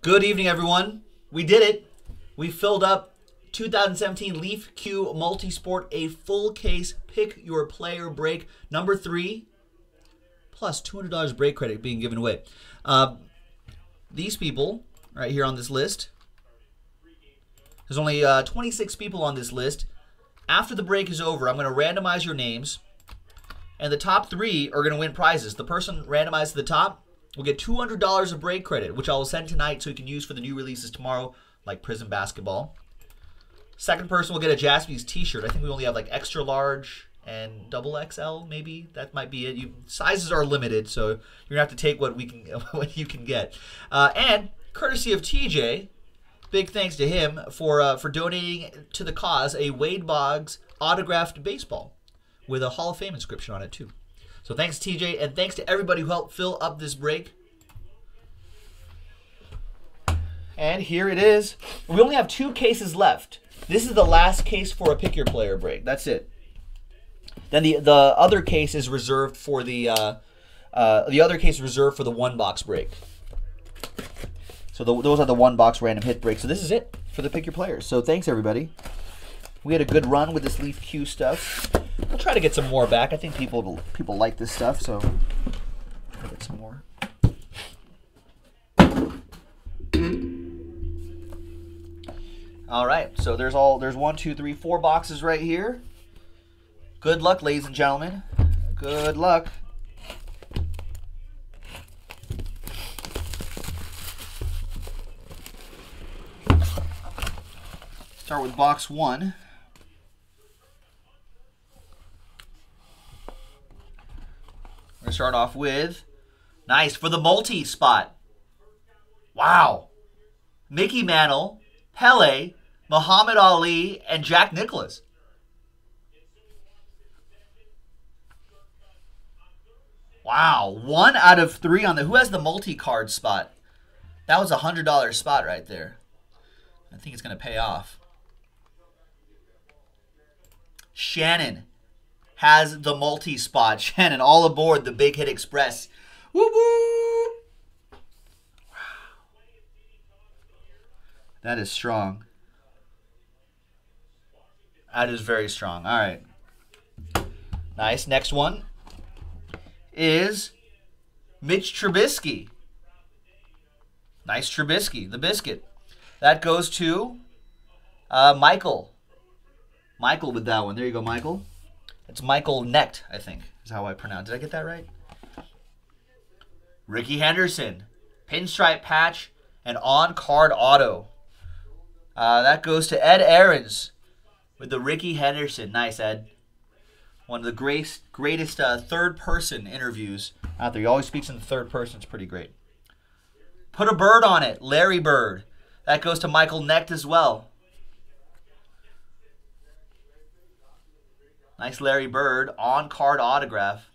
Good evening, everyone. We did it. We filled up 2017 Leaf Q Multisport, a full case pick your player break number three, plus $200 break credit being given away. Uh, these people right here on this list. There's only uh, 26 people on this list. After the break is over, I'm going to randomize your names, and the top three are going to win prizes. The person randomized to the top will get $200 of break credit, which I will send tonight so you can use for the new releases tomorrow, like Prizm Basketball. Second person will get a Jaspy's T-shirt. I think we only have like extra large and double XL, maybe that might be it. You, sizes are limited, so you're gonna have to take what we can, what you can get. Uh, and courtesy of TJ, big thanks to him for uh, for donating to the cause a Wade Boggs autographed baseball with a Hall of Fame inscription on it too. So thanks TJ, and thanks to everybody who helped fill up this break. And here it is. We only have two cases left. This is the last case for a pick your player break. That's it. Then the the other case is reserved for the uh, uh, the other case reserved for the one box break. So the, those are the one box random hit breaks. So this is it for the pick your players. So thanks everybody. We had a good run with this Leaf Q stuff. We'll try to get some more back. I think people people like this stuff, so I'll get some more. All right, so there's all there's one, two, three, four boxes right here. Good luck, ladies and gentlemen. Good luck. Start with box one. We're gonna start off with nice for the multi spot. Wow. Mickey Mantle, Pele, Muhammad Ali, and Jack Nicklaus. Wow, one out of three on the. Who has the multi card spot? That was a hundred dollar spot right there. I think it's gonna pay off. Shannon has the multi spot. Shannon, all aboard the Big Hit Express. Woo woo! Wow, that is strong. That is very strong. All right. Nice. Next one is Mitch Trubisky. Nice Trubisky, the biscuit. That goes to uh, Michael. Michael with that one. There you go, Michael. It's Michael Necht, I think, is how I pronounce. It. Did I get that right? Rickey Henderson, pinstripe patch, and on card auto. Uh, that goes to Ed Aarons with the Rickey Henderson. Nice, Ed. One of the greatest, greatest uh, third person interviews out there. He always speaks in the third person. It's pretty great. Put a bird on it. Larry Bird. That goes to Michael Necht as well. Nice Larry Bird on card autograph.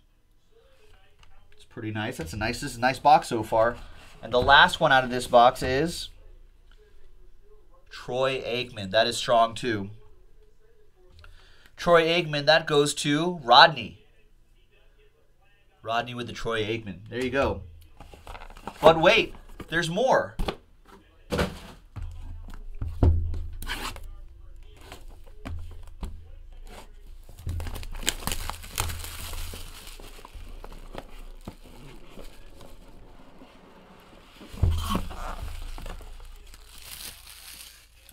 It's pretty nice. That's a nice. This is a nice box so far. And the last one out of this box is Troy Aikman. That is strong too. Troy Aikman. That goes to Rodney. Rodney with the Troy Aikman. There you go. But wait, there's more.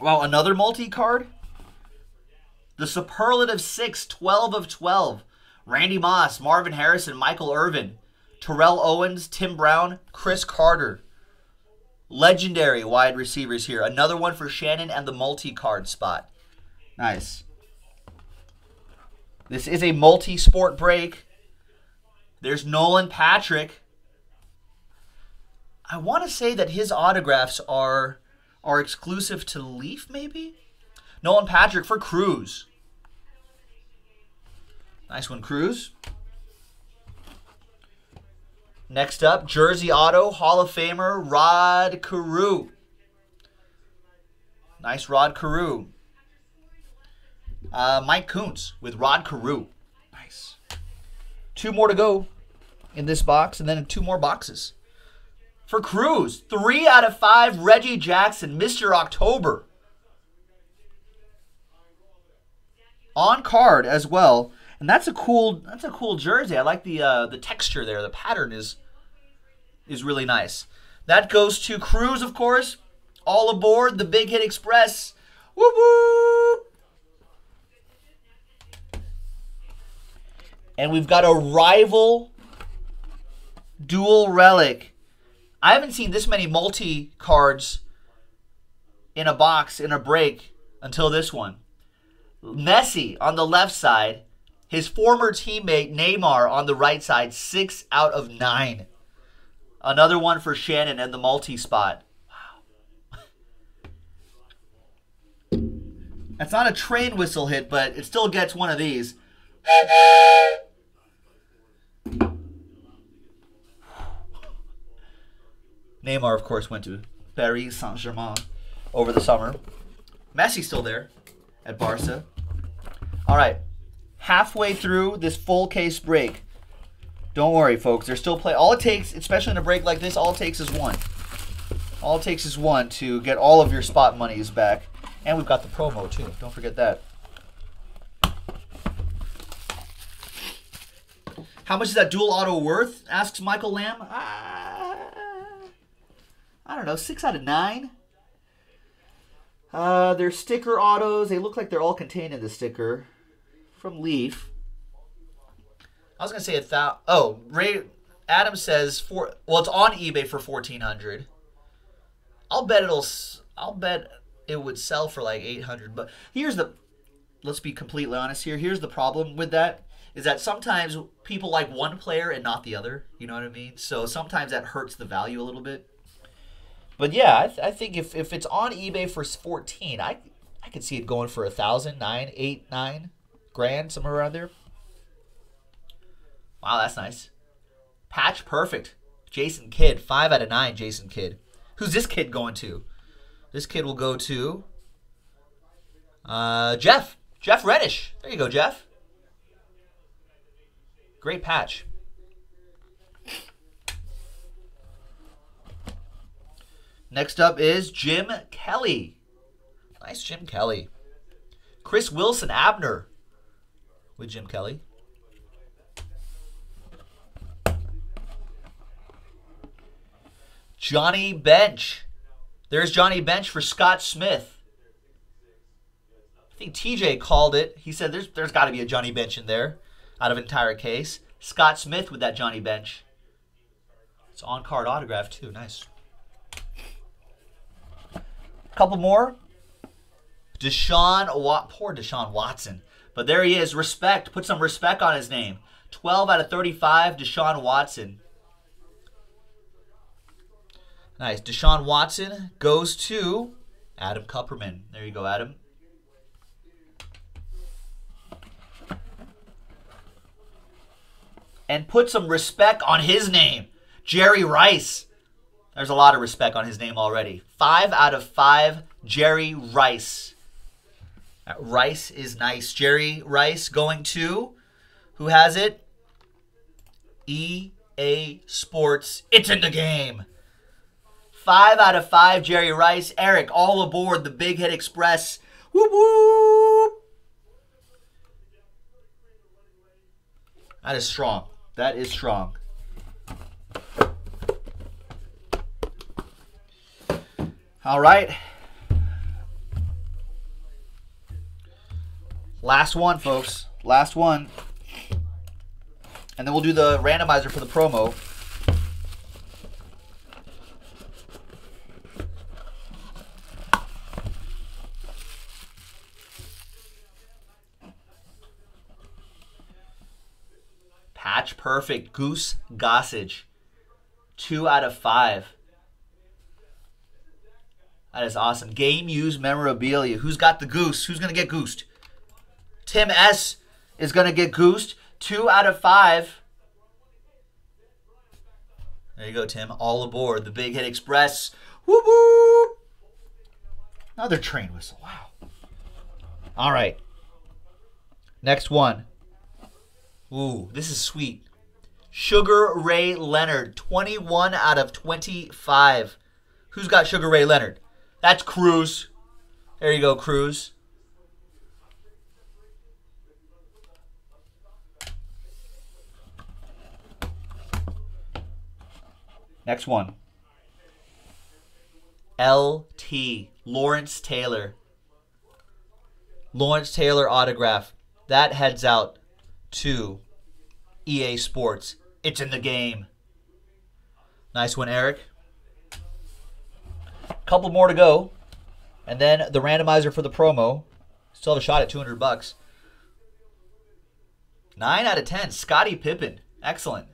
Wow, another multi card? The Superlative 6, 12 of 12. Randy Moss, Marvin Harrison, Michael Irvin, Terrell Owens, Tim Brown, Cris Carter. Legendary wide receivers here. Another one for Shannon and the multi card spot. Nice. This is a multi sport break. There's Nolan Patrick. I want to say that his autographs are are exclusive to Leaf, maybe? Nolan Patrick for Cruz. Nice one, Cruz. Next up, Jersey Auto Hall of Famer Rod Carew. Nice Rod Carew. Uh, Mike Koontz with Rod Carew. Nice. Two more to go in this box, and then two more boxes. For Cruz, three out of five, Reggie Jackson, Mr. October. On card as well. And that's a cool that's a cool jersey. I like the uh, the texture there. The pattern is is really nice. That goes to Cruz, of course. All aboard the Big Hit Express. Whoop whoop! And we've got a rival dual relic. I haven't seen this many multi cards in a box in a break until this one. Messi on the left side, his former teammate Neymar on the right side, six out of nine. Another one for Shannon and the multi spot. Wow. That's not a train whistle hit, but it still gets one of these. Neymar, of course, went to Paris Saint Germain over the summer. Messi still there at Barca. All right, halfway through this full case break. Don't worry, folks. There's still play. All it takes, especially in a break like this, all it takes is one. All it takes is one to get all of your spot monies back. And we've got the promo, too. Don't forget that. How much is that dual auto worth? Asks Michael Lamb. Uh, I don't know, six out of nine. Uh, they're sticker autos. They look like they're all contained in the sticker from Leaf. I was gonna say a thousand. Oh, Ray Adam says for well, it's on eBay for fourteen hundred. I'll bet it'll. I'll bet it would sell for like eight hundred. But here's the. Let's be completely honest here. Here's the problem with that is that sometimes people like one player and not the other. You know what I mean? So sometimes that hurts the value a little bit. But yeah, I, th- I think if, if it's on eBay for 14, I I could see it going for a thousand, nine, eight, nine grand, somewhere around there. Wow, that's nice. Patch perfect. Jason Kidd, five out of nine. Jason Kidd. Who's this kid going to? This kid will go to uh, Jeff. Jeff Reddish. There you go, Jeff. Great patch. Next up is Jim Kelly. Nice Jim Kelly. Chris Wilson Abner with Jim Kelly. Johnny Bench. There's Johnny Bench for Scott Smith. I think TJ called it. He said there's there's got to be a Johnny Bench in there out of entire case. Scott Smith with that Johnny Bench. It's on card autograph too. Nice. Couple more. Deshaun Wat poor Deshaun Watson. But there he is. Respect. Put some respect on his name. 12 out of 35, Deshaun Watson. Nice. Deshaun Watson goes to Adam Kupperman. There you go, Adam. And put some respect on his name. Jerry Rice. There's a lot of respect on his name already. Five out of five, Jerry Rice. Rice is nice. Jerry Rice going to, who has it? EA Sports. It's in the game. Five out of five, Jerry Rice. Eric, all aboard the Big Hit Express. Whoop whoop. That is strong. That is strong. All right. Last one, folks. Last one. And then we'll do the randomizer for the promo. Patch perfect. Goose Gossage. Two out of five. That is awesome. Game used memorabilia. Who's got the goose? Who's going to get goosed? Tim S. is going to get goosed. Two out of five. There you go, Tim. All aboard the Big Hit Express. Whoop whoop. Another train whistle. Wow. All right. Next one. Ooh, this is sweet. Sugar Ray Leonard, 21 out of 25. Who's got Sugar Ray Leonard? That's Cruz. There you go, Cruz. Next one. LT, Lawrence Taylor. Lawrence Taylor autograph. That heads out to EA Sports. It's in the game. Nice one, Eric. Couple more to go. And then the randomizer for the promo. Still have a shot at 200 bucks. 9 out of 10. Scottie Pippen. Excellent.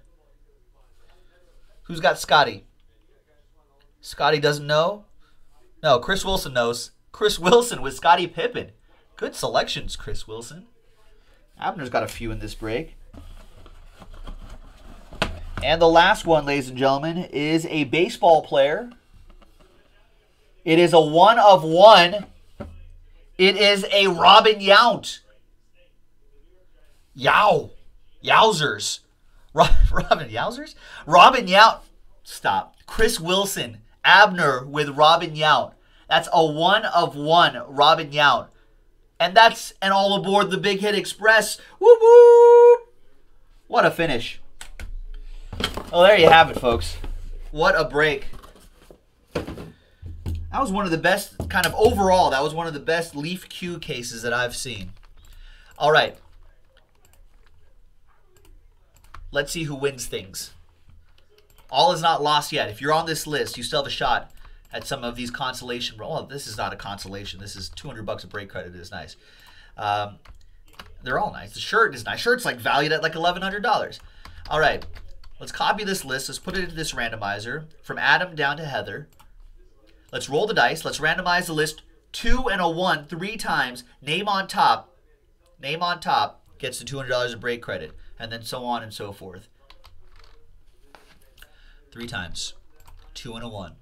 Who's got Scotty? Scotty doesn't know? No, Chris Wilson knows. Chris Wilson with Scottie Pippen. Good selections, Chris Wilson. Abner's got a few in this break. And the last one, ladies and gentlemen, is a baseball player. It is a one of one. It is a Robin Yount. Yow. Yowzers. Robin Yowzers? Robin Yount. Stop. Chris Wilson. Abner with Robin Yount. That's a one of one Robin Yount. And that's an all aboard the Big Hit Express. Whoop whoop. What a finish. Well, there you have it, folks. What a break. That was one of the best, kind of overall, that was one of the best Leaf Q cases that I've seen. All right. Let's see who wins things. All is not lost yet. If you're on this list, you still have a shot at some of these consolation. Oh, this is not a consolation. This is 200 bucks of break credit. It is nice. Um, they're all nice. The shirt is nice. Shirt's like valued at like $1,100. All right. Let's copy this list. Let's put it into this randomizer from Adam down to Heather. Let's roll the dice. Let's randomize the list two and a one three times. Name on top. Name on top gets the $200 of break credit. And then so on and so forth. Three times. Two and a one.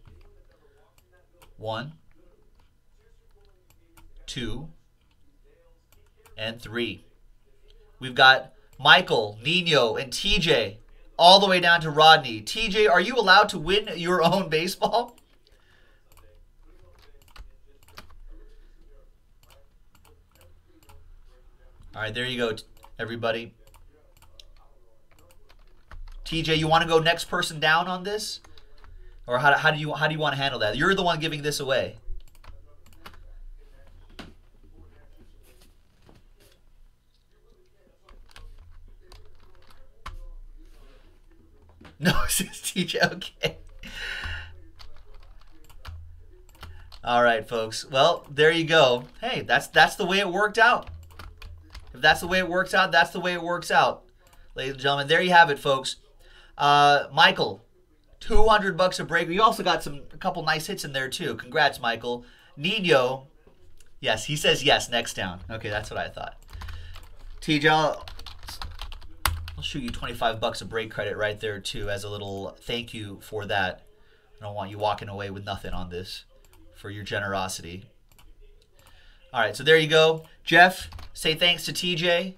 One, two, and three. We've got Michael, Nino, and TJ all the way down to Rodney. TJ, are you allowed to win your own baseball? All right, there you go, everybody. TJ, you want to go next person down on this? Or how, how do you how do you want to handle that? You're the one giving this away. No, says TJ. Okay. All right, folks. Well, there you go. Hey, that's that's the way it worked out. If that's the way it works out, that's the way it works out. Ladies and gentlemen, there you have it, folks. Uh, Michael, 200 bucks a break. We also got some a couple nice hits in there too. Congrats, Michael. Nino, yes, he says yes next down. Okay, that's what I thought. TJ, I'll, I'll shoot you 25 bucks a break credit right there too as a little thank you for that. I don't want you walking away with nothing on this for your generosity. All right, so there you go. Jeff, say thanks to TJ.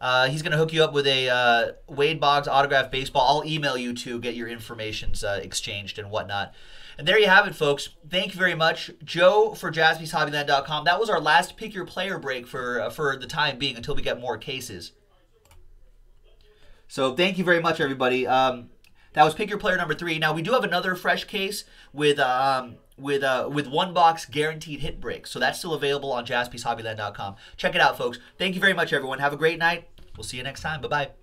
Uh, he's going to hook you up with a uh, Wade Boggs autograph baseball. I'll email you to get your informations uh, exchanged and whatnot. And there you have it, folks. Thank you very much, Joe for JaspysHobbyland.com. That was our last pick your player break for uh, for the time being until we get more cases. So thank you very much, everybody. Um, that was pick your player number three. Now we do have another fresh case with um, with uh, with one box guaranteed hit break. So that's still available on jaspyshobbyland.com. Check it out, folks. Thank you very much, everyone. Have a great night. We'll see you next time. Bye bye.